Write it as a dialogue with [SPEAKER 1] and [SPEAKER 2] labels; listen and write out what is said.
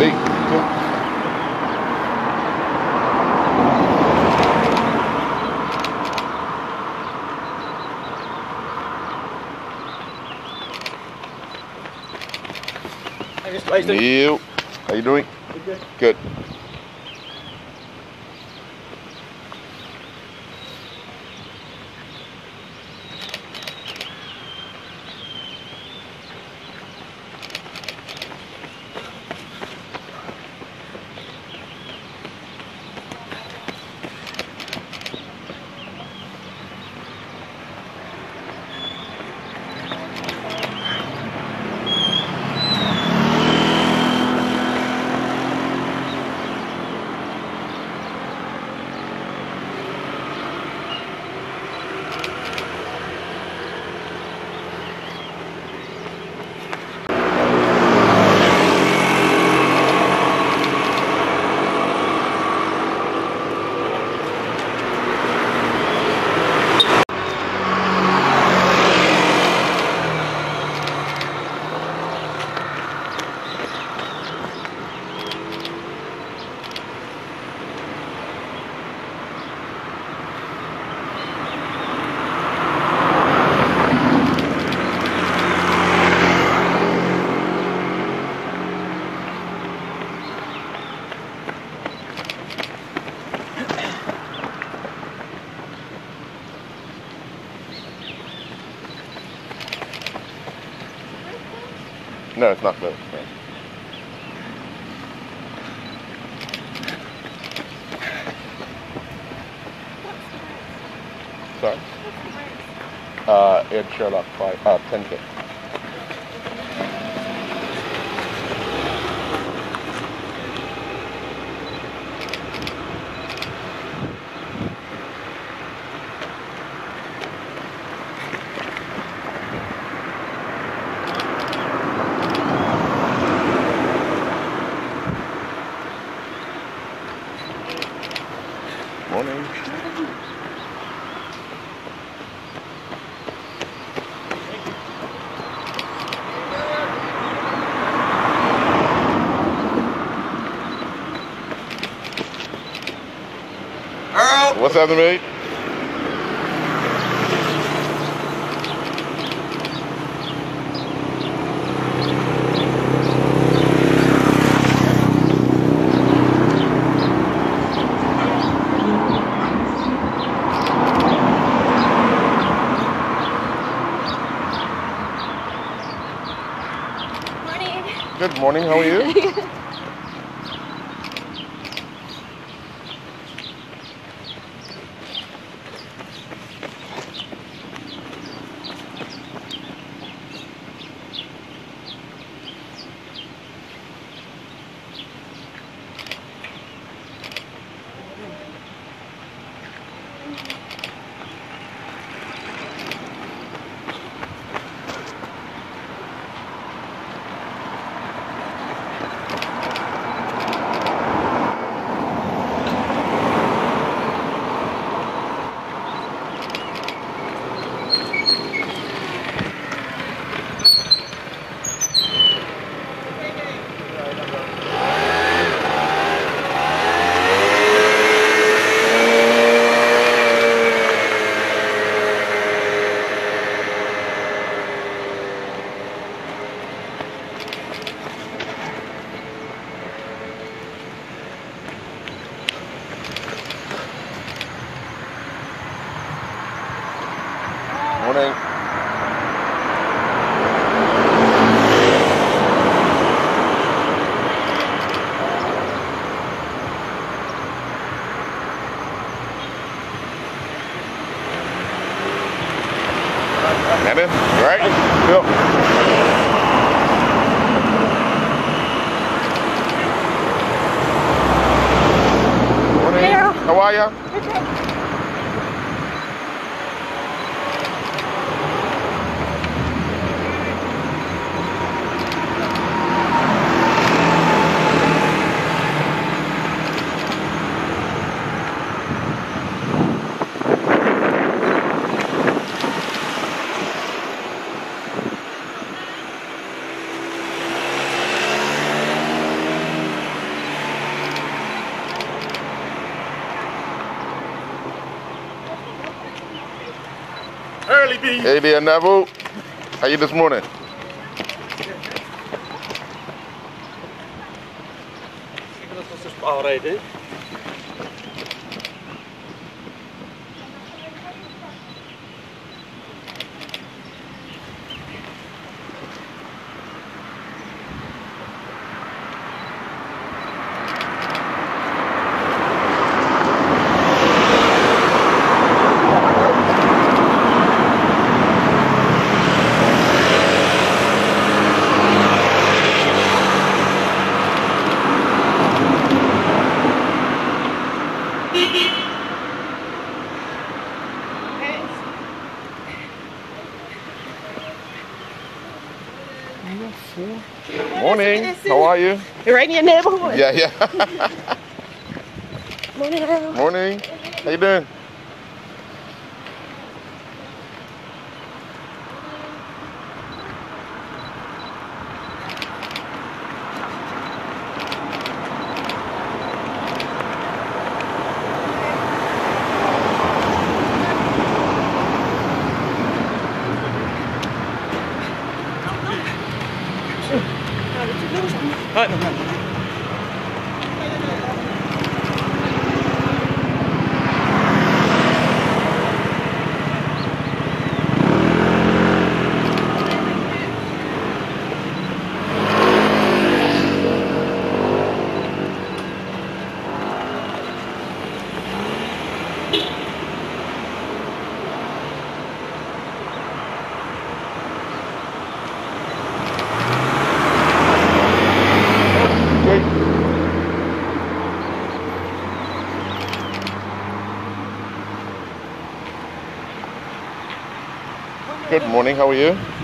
[SPEAKER 1] Cool.
[SPEAKER 2] Hey, Mr.
[SPEAKER 1] How you doing?
[SPEAKER 2] Good.
[SPEAKER 1] Good. No, it's not. No. Sorry? Uh, Ed Sherlock, five, uh, 10K. Morning.
[SPEAKER 2] Earl!
[SPEAKER 1] What's happening, mate? Good morning. How are you? Morning. Evan, you alright? Morning.
[SPEAKER 3] Hello.
[SPEAKER 1] How are ya?
[SPEAKER 2] Early, B.
[SPEAKER 1] Hey there, Neville. How you this morning?
[SPEAKER 2] All right, eh?
[SPEAKER 1] Morning. How are you?
[SPEAKER 3] You're right in your neighborhood.
[SPEAKER 1] Yeah, yeah.
[SPEAKER 3] Morning.
[SPEAKER 1] Morning. How you doing?
[SPEAKER 2] Ah, no.
[SPEAKER 1] Good morning. How are you?